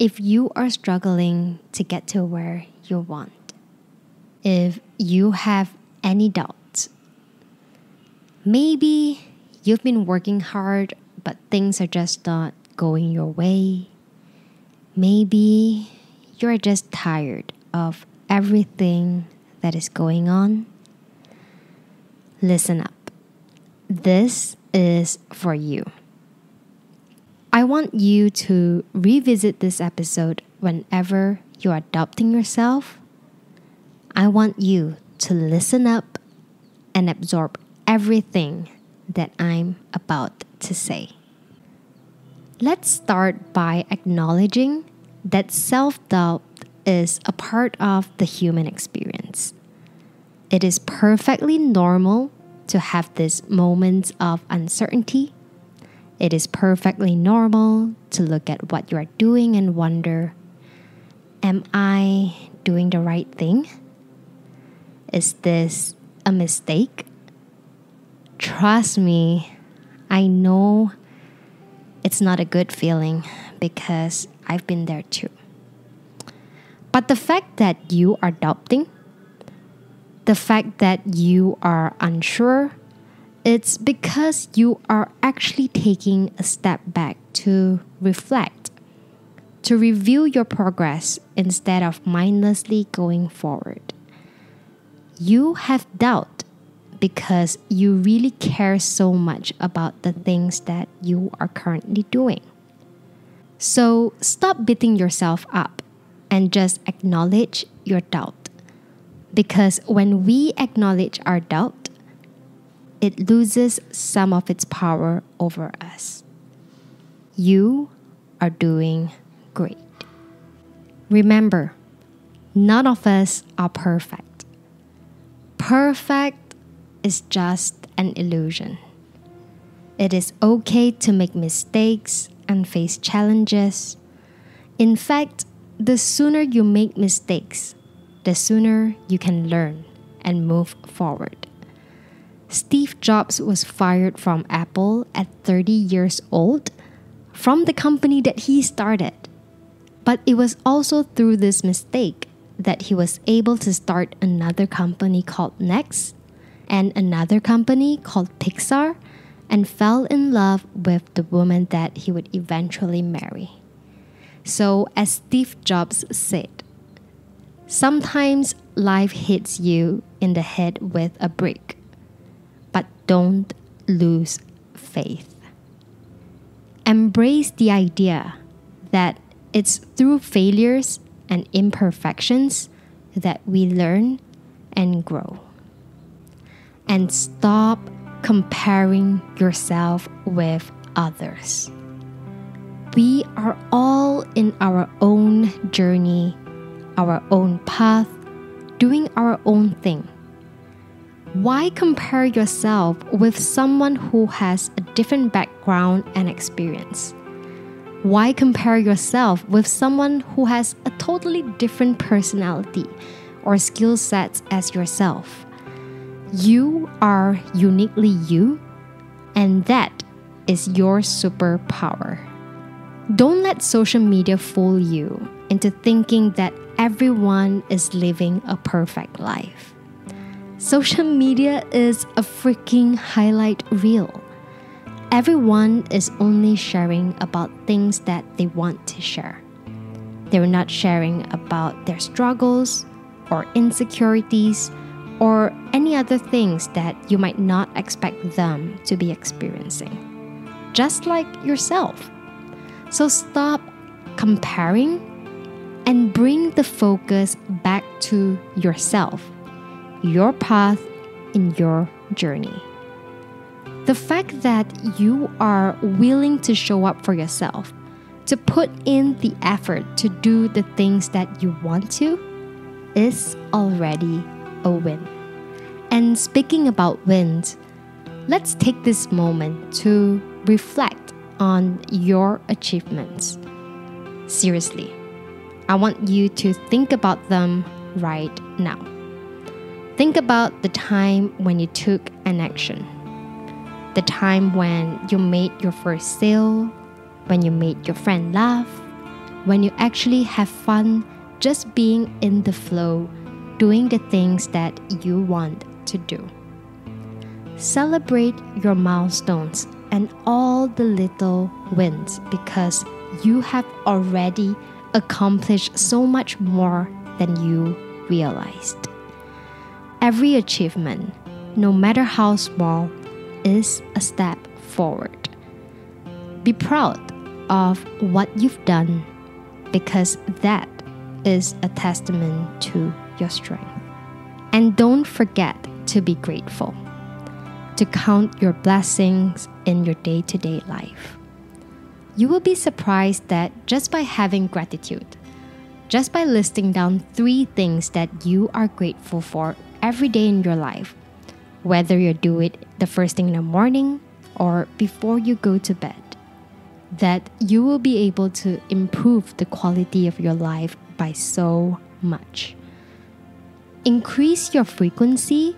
if you are struggling to get to where you want, if you have any doubts, maybe you've been working hard but things are just not going your way, maybe you're just tired of everything that is going on, listen up. This is for you. I want you to revisit this episode whenever you're adopting yourself. I want you to listen up and absorb everything that I'm about to say. Let's start by acknowledging that self doubt is a part of the human experience. It is perfectly normal to have these moments of uncertainty it is perfectly normal to look at what you are doing and wonder Am I doing the right thing? Is this a mistake? Trust me, I know it's not a good feeling because I've been there too. But the fact that you are doubting, the fact that you are unsure, it's because you are actually taking a step back to reflect, to review your progress instead of mindlessly going forward. You have doubt because you really care so much about the things that you are currently doing. So stop beating yourself up and just acknowledge your doubt. Because when we acknowledge our doubt, it loses some of its power over us. You are doing great. Remember, none of us are perfect. Perfect is just an illusion. It is okay to make mistakes and face challenges. In fact, the sooner you make mistakes, the sooner you can learn and move forward. Steve Jobs was fired from Apple at 30 years old from the company that he started. But it was also through this mistake that he was able to start another company called Next and another company called Pixar and fell in love with the woman that he would eventually marry. So, as Steve Jobs said, sometimes life hits you in the head with a brick but don't lose faith. Embrace the idea that it's through failures and imperfections that we learn and grow. And stop comparing yourself with others. We are all in our own journey, our own path, doing our own thing. Why compare yourself with someone who has a different background and experience? Why compare yourself with someone who has a totally different personality or skill sets as yourself? You are uniquely you, and that is your superpower. Don't let social media fool you into thinking that everyone is living a perfect life. Social media is a freaking highlight reel. Everyone is only sharing about things that they want to share. They're not sharing about their struggles or insecurities or any other things that you might not expect them to be experiencing. Just like yourself. So stop comparing and bring the focus back to yourself your path in your journey. The fact that you are willing to show up for yourself, to put in the effort to do the things that you want to, is already a win. And speaking about wins, let's take this moment to reflect on your achievements. Seriously, I want you to think about them right now. Think about the time when you took an action. The time when you made your first sale, when you made your friend laugh, when you actually have fun just being in the flow, doing the things that you want to do. Celebrate your milestones and all the little wins because you have already accomplished so much more than you realized. Every achievement, no matter how small, is a step forward. Be proud of what you've done because that is a testament to your strength. And don't forget to be grateful, to count your blessings in your day to day life. You will be surprised that just by having gratitude, just by listing down three things that you are grateful for every day in your life, whether you do it the first thing in the morning or before you go to bed, that you will be able to improve the quality of your life by so much. Increase your frequency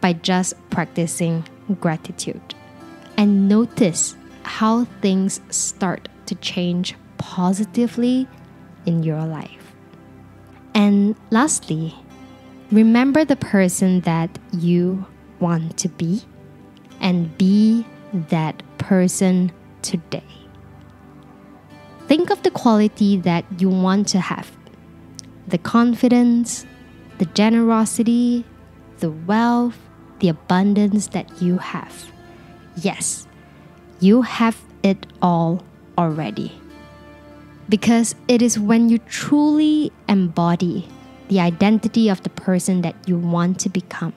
by just practicing gratitude and notice how things start to change positively in your life. And lastly, remember the person that you want to be and be that person today. Think of the quality that you want to have the confidence, the generosity, the wealth, the abundance that you have. Yes, you have it all already. Because it is when you truly embody the identity of the person that you want to become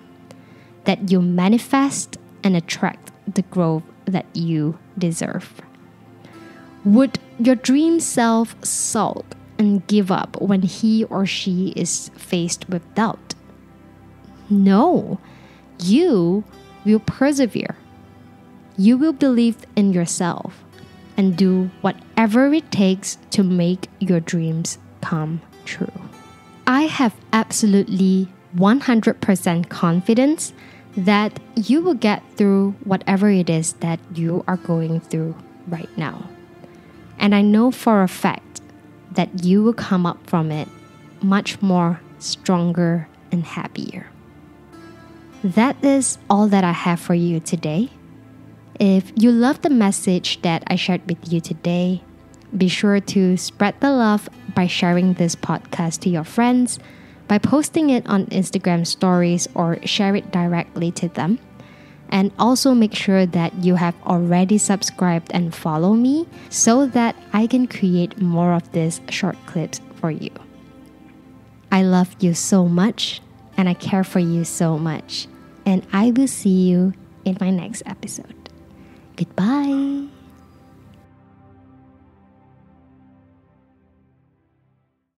that you manifest and attract the growth that you deserve. Would your dream self sulk and give up when he or she is faced with doubt? No, you will persevere. You will believe in yourself and do whatever it takes to make your dreams come true. I have absolutely 100% confidence that you will get through whatever it is that you are going through right now. And I know for a fact that you will come up from it much more stronger and happier. That is all that I have for you today. If you love the message that I shared with you today, be sure to spread the love by sharing this podcast to your friends, by posting it on Instagram stories, or share it directly to them. And also make sure that you have already subscribed and follow me so that I can create more of these short clips for you. I love you so much and I care for you so much. And I will see you in my next episode. Goodbye.